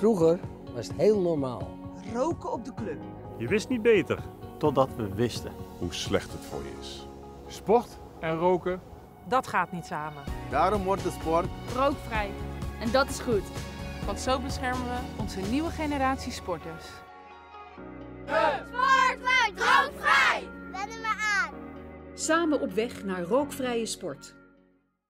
Vroeger was het heel normaal. Roken op de club. Je wist niet beter. Totdat we wisten. hoe slecht het voor je is. Sport en roken. Dat gaat niet samen. Daarom wordt de sport rookvrij. En dat is goed. Want zo beschermen we onze nieuwe generatie sporters. Sport wordt rookvrij! Wennen me aan! Samen op weg naar rookvrije sport.